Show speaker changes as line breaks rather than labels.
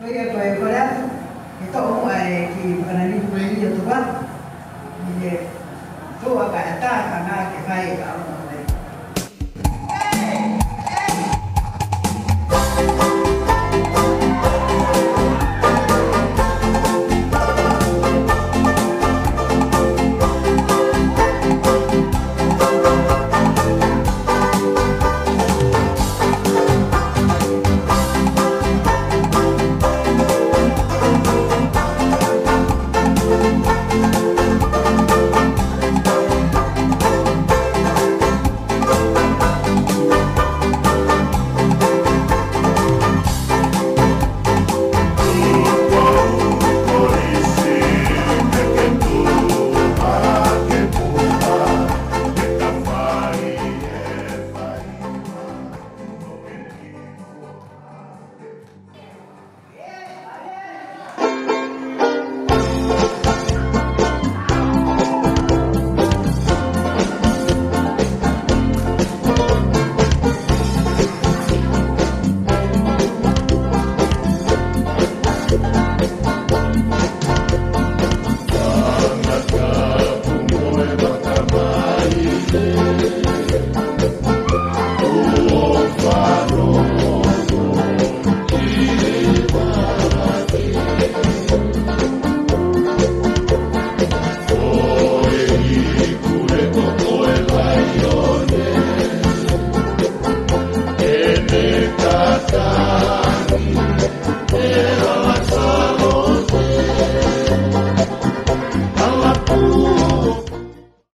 Kaya pa yung pala, ito mo ay kipanalig mo rin yung tuba. Hindi, ito ang kaata, kanaki, kaya ka mo.